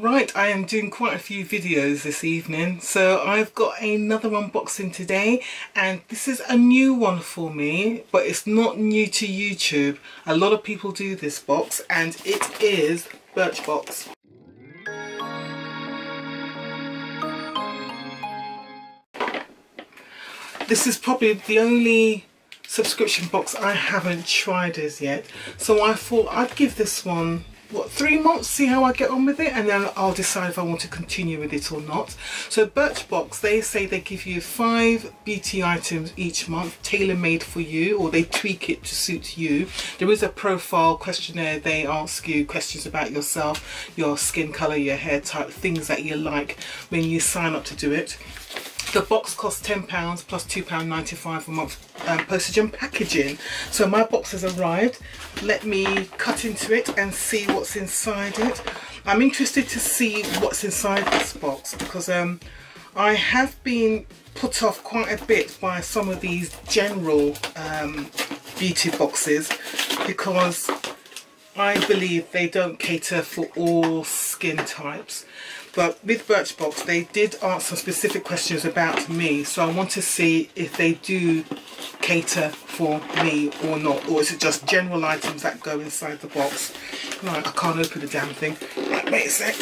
Right, I am doing quite a few videos this evening, so I've got another unboxing today and this is a new one for me, but it's not new to YouTube. A lot of people do this box and it is Birchbox. This is probably the only subscription box I haven't tried as yet, so I thought I'd give this one what three months see how I get on with it and then I'll decide if I want to continue with it or not. So Birchbox they say they give you five beauty items each month tailor-made for you or they tweak it to suit you. There is a profile questionnaire they ask you questions about yourself your skin color your hair type things that you like when you sign up to do it the box costs £10 plus £2.95 a month um, postage and packaging. So my box has arrived. Let me cut into it and see what's inside it. I'm interested to see what's inside this box because um, I have been put off quite a bit by some of these general um, beauty boxes because I believe they don't cater for all skin types. But with Birchbox, they did answer specific questions about me. So I want to see if they do cater for me or not. Or is it just general items that go inside the box? Right, I can't open the damn thing. Right, wait a sec.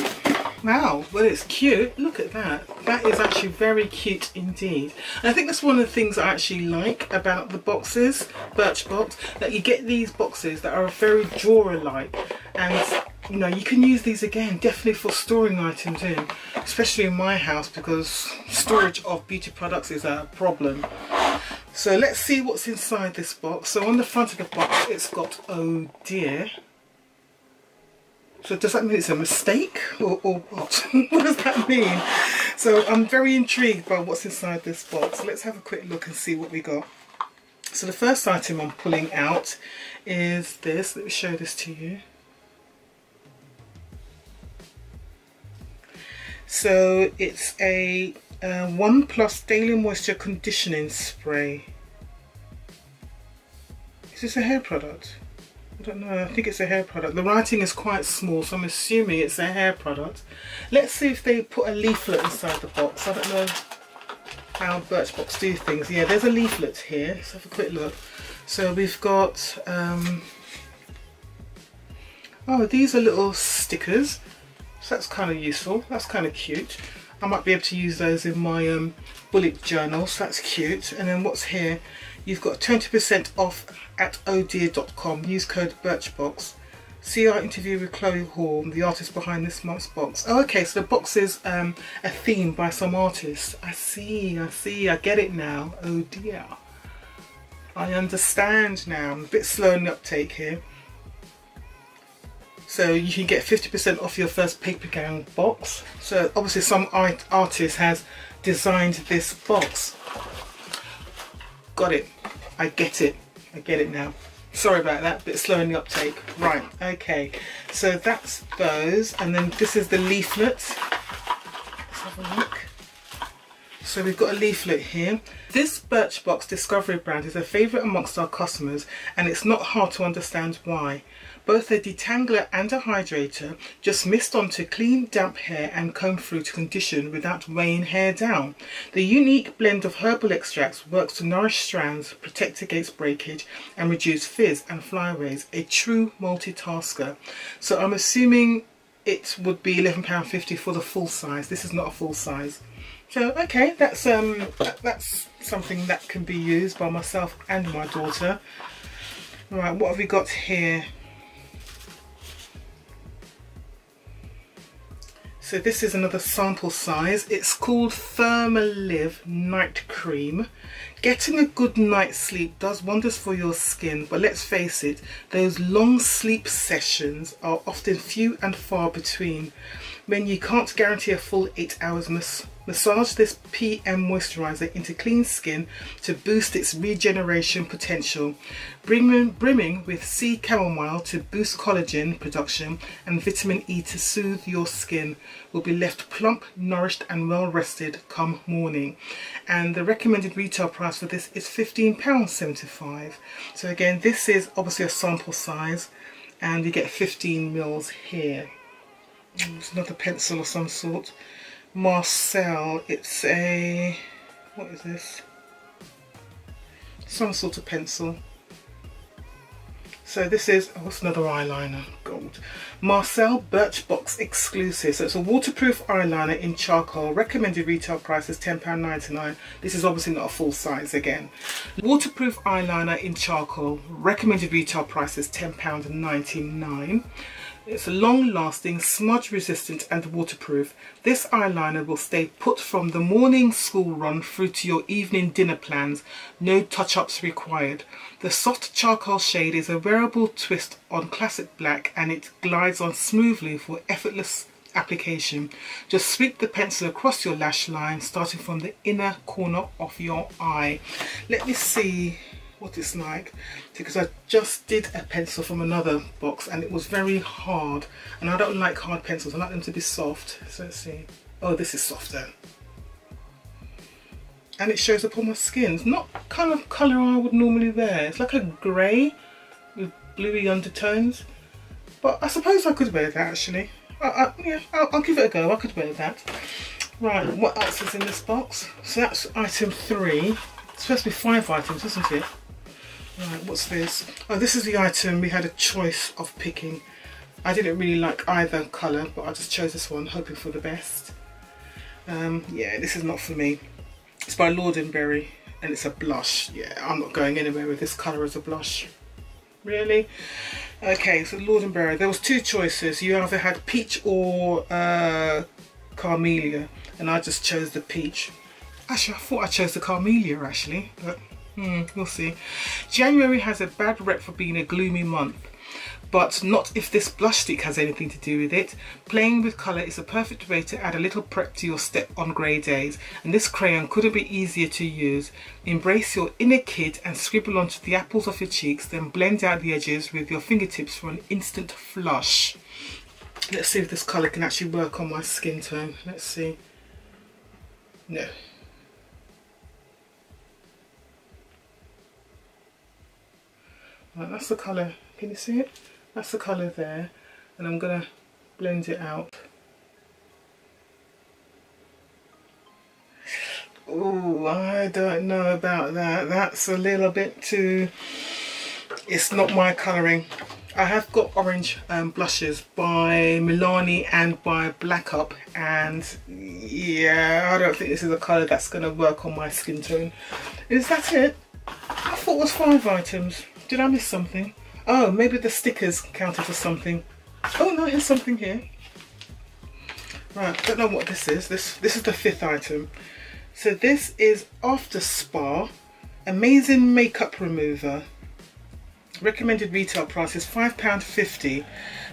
Wow, well it's cute. Look at that. That is actually very cute indeed. And I think that's one of the things I actually like about the boxes, Birchbox, that you get these boxes that are very drawer-like and you know you can use these again definitely for storing items in especially in my house because storage of beauty products is a problem so let's see what's inside this box so on the front of the box it's got oh dear so does that mean it's a mistake or, or what? what does that mean? So I'm very intrigued by what's inside this box. Let's have a quick look and see what we got. So the first item I'm pulling out is this. Let me show this to you. So it's a uh, One Plus Daily Moisture Conditioning Spray. Is this a hair product? I don't know, I think it's a hair product. The writing is quite small, so I'm assuming it's a hair product. Let's see if they put a leaflet inside the box. I don't know how Birchbox do things. Yeah, there's a leaflet here. Let's have a quick look. So we've got, um, oh, these are little stickers. So that's kind of useful. That's kind of cute. I might be able to use those in my um, bullet journal, so that's cute. And then what's here? You've got 20% off at ohhdeer.com. Use code BIRCHBOX. See our interview with Chloe Hall, the artist behind this month's box. Oh, okay, so the box is um, a theme by some artist. I see, I see, I get it now. Oh dear. I understand now. I'm a bit slow in the uptake here. So you can get 50% off your first Papergang box. So obviously some art artist has designed this box. Got it. I get it. I get it now. Sorry about that, bit slow in the uptake. Right, okay. So that's those. And then this is the leaflet. Let's have a look. So we've got a leaflet here. This Birchbox Discovery brand is a favourite amongst our customers and it's not hard to understand why. Both a detangler and a hydrator just mist onto clean damp hair and comb through to condition without weighing hair down. The unique blend of herbal extracts works to nourish strands, protect against breakage and reduce frizz and flyaways. A true multitasker. So I'm assuming it would be £11.50 for the full size. This is not a full size. So okay, that's um that, that's something that can be used by myself and my daughter. Right, what have we got here? So this is another sample size. It's called Thermalive Night Cream. Getting a good night's sleep does wonders for your skin, but let's face it, those long sleep sessions are often few and far between. When you can't guarantee a full 8 hours Massage this PM moisturizer into clean skin to boost its regeneration potential, brimming, with sea chamomile to boost collagen production and vitamin E to soothe your skin. Will be left plump, nourished and well rested come morning. And the recommended retail price for this is £15.75. So again, this is obviously a sample size and you get 15 mils here. it's another pencil of some sort. Marcel, it's a, what is this? Some sort of pencil. So this is, oh, what's another eyeliner? Gold. Marcel Birchbox exclusive. So it's a waterproof eyeliner in charcoal. Recommended retail price is £10.99. This is obviously not a full size again. Waterproof eyeliner in charcoal. Recommended retail price is £10.99. It's long lasting, smudge resistant and waterproof. This eyeliner will stay put from the morning school run through to your evening dinner plans. No touch ups required. The soft charcoal shade is a wearable twist on classic black and it glides on smoothly for effortless application. Just sweep the pencil across your lash line starting from the inner corner of your eye. Let me see what it's like because I just did a pencil from another box and it was very hard and I don't like hard pencils. I like them to be soft. So let's see. Oh this is softer. And it shows up on my skin. It's not kind of colour I would normally wear. It's like a grey with bluey undertones. But I suppose I could wear that actually. I, I, yeah I'll, I'll give it a go. I could wear that. Right what else is in this box? So that's item three. It's supposed to be five items isn't it Right, what's this? Oh, this is the item we had a choice of picking. I didn't really like either colour, but I just chose this one, hoping for the best. Um, yeah, this is not for me. It's by Lord and it's a blush. Yeah, I'm not going anywhere with this colour as a blush. Really? Okay, so Lord and Berry. There was two choices. You either had peach or uh, Carmelia, and I just chose the peach. Actually, I thought I chose the Carmelia, actually, but Hmm, we'll see. January has a bad rep for being a gloomy month but not if this blush stick has anything to do with it. Playing with colour is a perfect way to add a little prep to your step on grey days and this crayon couldn't be easier to use. Embrace your inner kid and scribble onto the apples of your cheeks then blend out the edges with your fingertips for an instant flush. Let's see if this colour can actually work on my skin tone. Let's see. No, That's the colour. Can you see it? That's the colour there. And I'm going to blend it out. Oh, I don't know about that. That's a little bit too... It's not my colouring. I have got orange um, blushes by Milani and by Black Up and yeah I don't think this is a colour that's going to work on my skin tone. Is that it? I thought it was five items. Did I miss something? Oh, maybe the stickers counted for something. Oh no, here's something here. Right, don't know what this is. This this is the fifth item. So this is After Spa Amazing Makeup Remover. Recommended retail price is £5.50.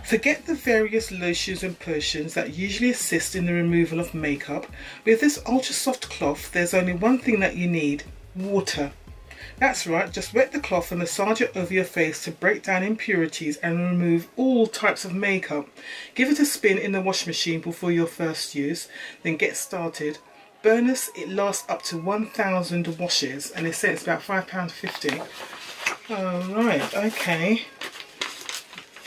Forget the various lotions and potions that usually assist in the removal of makeup. With this ultra soft cloth, there's only one thing that you need, water. That's right, just wet the cloth and massage it over your face to break down impurities and remove all types of makeup. Give it a spin in the wash machine before your first use, then get started. Bonus, it lasts up to 1,000 washes and they say it's about £5.50. Alright, okay.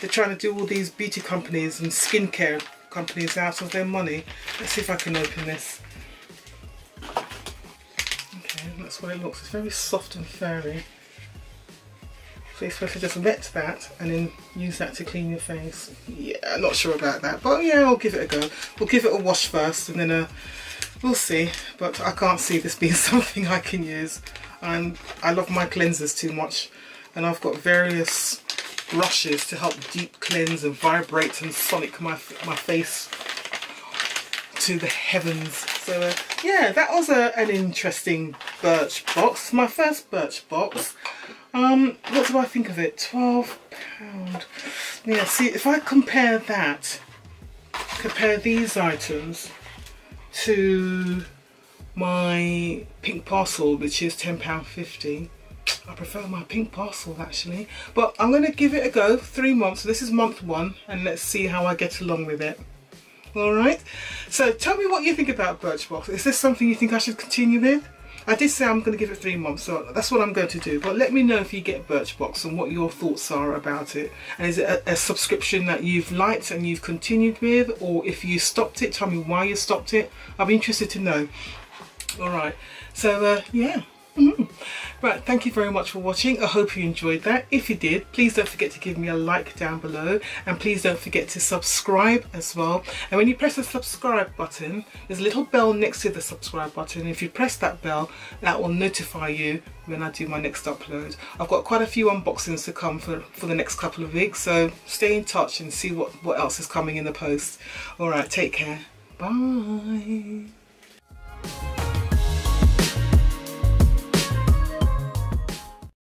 They're trying to do all these beauty companies and skincare companies out of their money. Let's see if I can open this that's what it looks. It's very soft and furry. So you're supposed to just wet that and then use that to clean your face. Yeah, I'm not sure about that, but yeah, I'll give it a go. We'll give it a wash first and then uh, we'll see. But I can't see this being something I can use. And I love my cleansers too much. And I've got various brushes to help deep cleanse and vibrate and sonic my, my face to the heavens. So uh, yeah, that was a, an interesting Birchbox. My first Birchbox. Um, what do I think of it? £12. Yeah, see, if I compare that, compare these items to my pink parcel, which is £10.50, I prefer my pink parcel actually. But I'm going to give it a go, three months. This is month one, and let's see how I get along with it. All right. So tell me what you think about Birchbox. Is this something you think I should continue with? I did say I'm going to give it three months, so that's what I'm going to do. But let me know if you get Birchbox and what your thoughts are about it. And is it a, a subscription that you've liked and you've continued with, or if you stopped it, tell me why you stopped it. Be interested to know. All right, so uh, yeah. Mm. Right, thank you very much for watching. I hope you enjoyed that. If you did, please don't forget to give me a like down below and please don't forget to subscribe as well. And when you press the subscribe button, there's a little bell next to the subscribe button. If you press that bell, that will notify you when I do my next upload. I've got quite a few unboxings to come for, for the next couple of weeks, so stay in touch and see what, what else is coming in the post. Alright, take care. Bye.